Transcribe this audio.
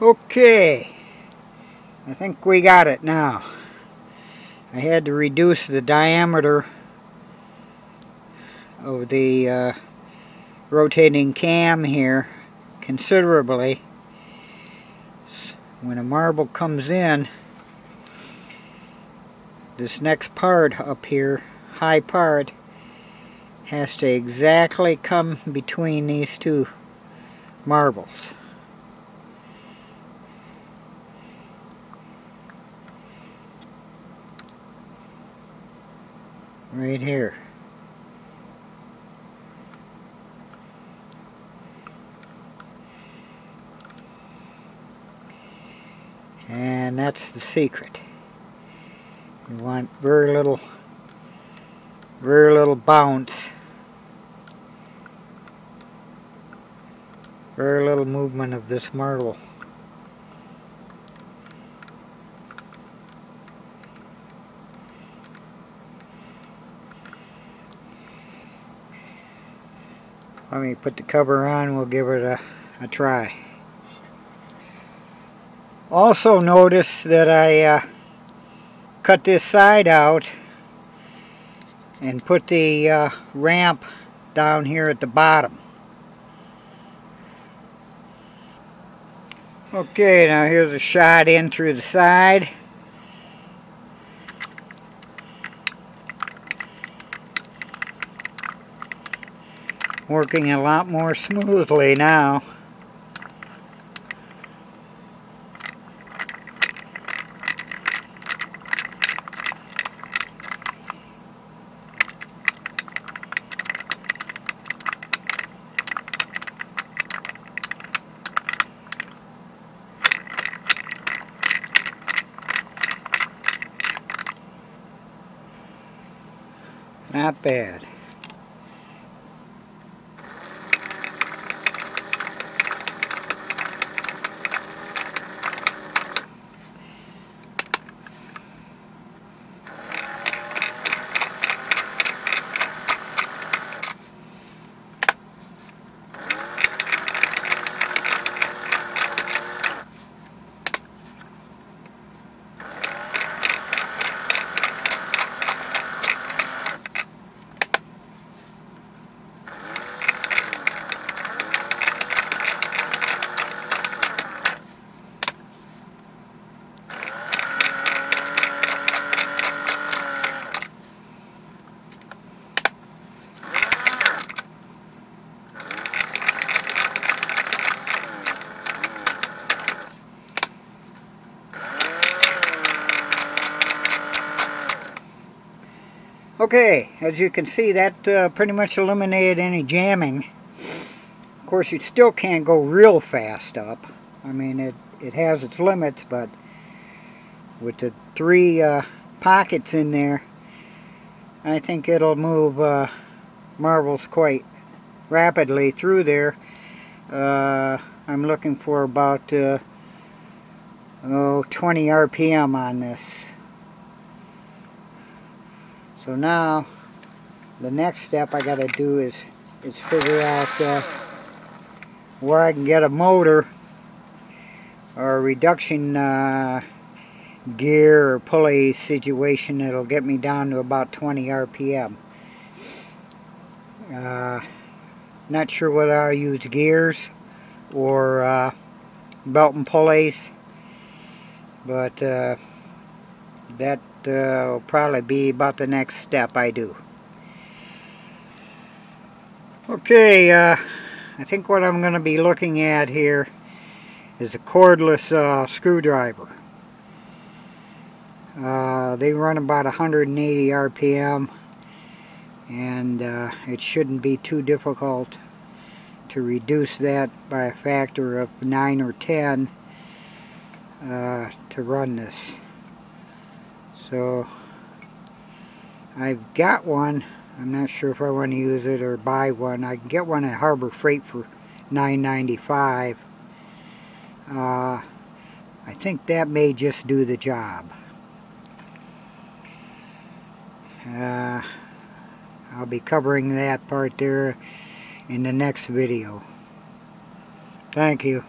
Okay, I think we got it now. I had to reduce the diameter of the uh, rotating cam here considerably. When a marble comes in, this next part up here, high part, has to exactly come between these two marbles. Right here. And that's the secret. You want very little, very little bounce. Very little movement of this marble. Let me put the cover on, we'll give it a, a try. Also notice that I uh, cut this side out and put the uh, ramp down here at the bottom. Okay, now here's a shot in through the side. Working a lot more smoothly now. Not bad. Okay, as you can see that uh, pretty much eliminated any jamming. Of course you still can't go real fast up. I mean it, it has its limits but with the three uh, pockets in there I think it'll move uh, marbles quite rapidly through there. Uh, I'm looking for about uh, oh, 20 RPM on this. So now the next step I got to do is is figure out uh, where I can get a motor or a reduction uh, gear or pulley situation that'll get me down to about 20 RPM. Uh, not sure whether I'll use gears or uh, belt and pulleys but uh, that uh, will probably be about the next step I do. Okay, uh, I think what I'm going to be looking at here is a cordless uh, screwdriver. Uh, they run about 180 RPM and uh, it shouldn't be too difficult to reduce that by a factor of 9 or 10 uh, to run this. So I've got one. I'm not sure if I want to use it or buy one. I can get one at Harbor Freight for $9.95. Uh, I think that may just do the job. Uh, I'll be covering that part there in the next video. Thank you.